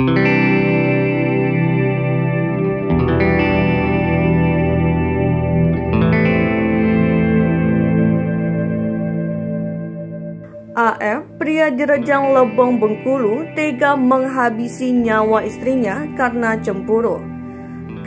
AF, pria di Rejang Lebong Bengkulu, tega menghabisi nyawa istrinya karena cemburu.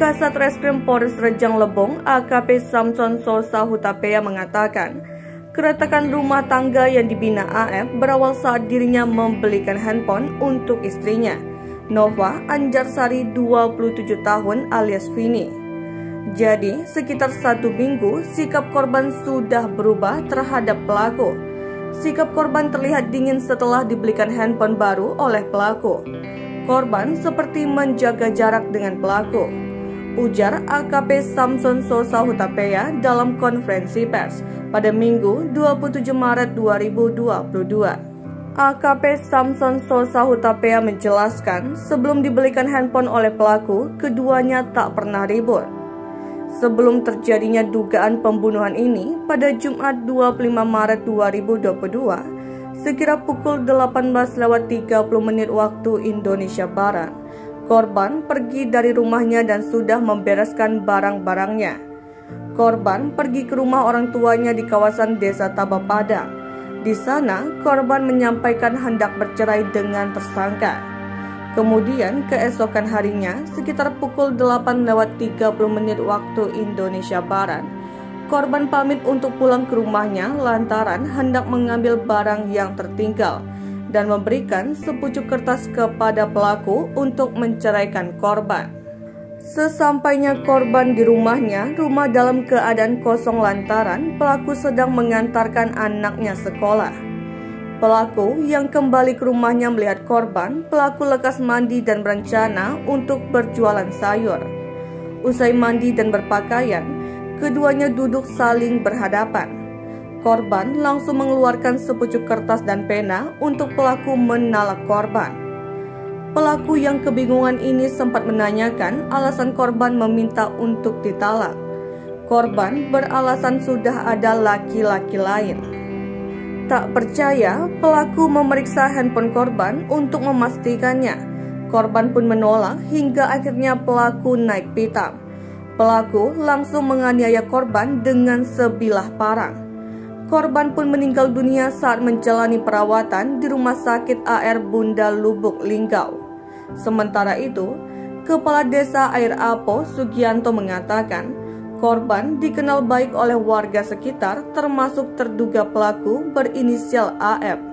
Kasat Reskrim Polres Rejang Lebong, AKP Samson Sosa Hutapea mengatakan, keretakan rumah tangga yang dibina AF berawal saat dirinya membelikan handphone untuk istrinya, Nova Anjarsari 27 tahun alias Vini. Jadi, sekitar satu minggu, sikap korban sudah berubah terhadap pelaku. Sikap korban terlihat dingin setelah dibelikan handphone baru oleh pelaku. Korban seperti menjaga jarak dengan pelaku. Ujar AKP Samson Sosa Hutapea dalam konferensi pers pada Minggu 27 Maret 2022. AKP Samson Sosa Hutapea menjelaskan sebelum dibelikan handphone oleh pelaku, keduanya tak pernah ribut. Sebelum terjadinya dugaan pembunuhan ini pada Jumat 25 Maret 2022, sekira pukul 18 lewat 30 menit waktu Indonesia Barat, korban pergi dari rumahnya dan sudah membereskan barang-barangnya. Korban pergi ke rumah orang tuanya di kawasan Desa Tabapada. Di sana, korban menyampaikan hendak bercerai dengan tersangka. Kemudian keesokan harinya sekitar pukul 8 lewat 30 menit waktu Indonesia Barat, korban pamit untuk pulang ke rumahnya lantaran hendak mengambil barang yang tertinggal dan memberikan sepucuk kertas kepada pelaku untuk menceraikan korban. Sesampainya korban di rumahnya, rumah dalam keadaan kosong lantaran pelaku sedang mengantarkan anaknya sekolah. Pelaku yang kembali ke rumahnya melihat korban, pelaku lekas mandi dan berencana untuk berjualan sayur. Usai mandi dan berpakaian, keduanya duduk saling berhadapan. Korban langsung mengeluarkan sepucuk kertas dan pena untuk pelaku menalak korban. Pelaku yang kebingungan ini sempat menanyakan alasan korban meminta untuk ditalak. Korban beralasan sudah ada laki-laki lain. Tak percaya, pelaku memeriksa handphone korban untuk memastikannya. Korban pun menolak hingga akhirnya pelaku naik pitam. Pelaku langsung menganiaya korban dengan sebilah parang. Korban pun meninggal dunia saat menjalani perawatan di Rumah Sakit AR Bunda Lubuk Linggau. Sementara itu, Kepala Desa Air Apo Sugianto mengatakan, Korban dikenal baik oleh warga sekitar termasuk terduga pelaku berinisial AF.